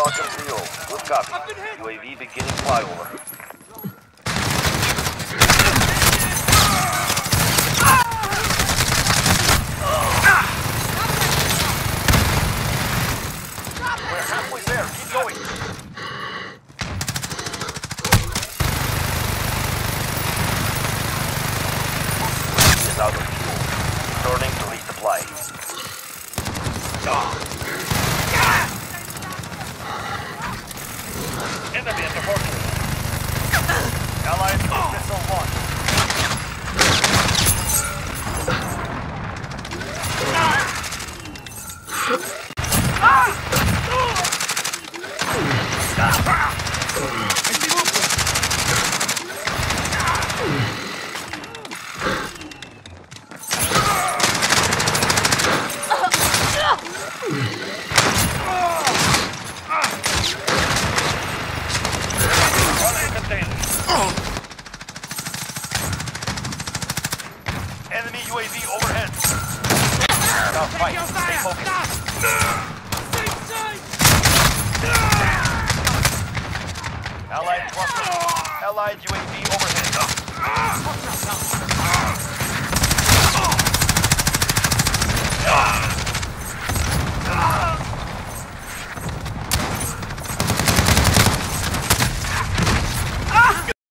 Copy. UAV beginning flyover. We're halfway there. Keep going. Out of fuel. Returning Enemy at the fortress. Allied missile launch. Running container. Enemy UAV overhead. Now fight. Stay focused. Allied cluster. Allied UAV overhead.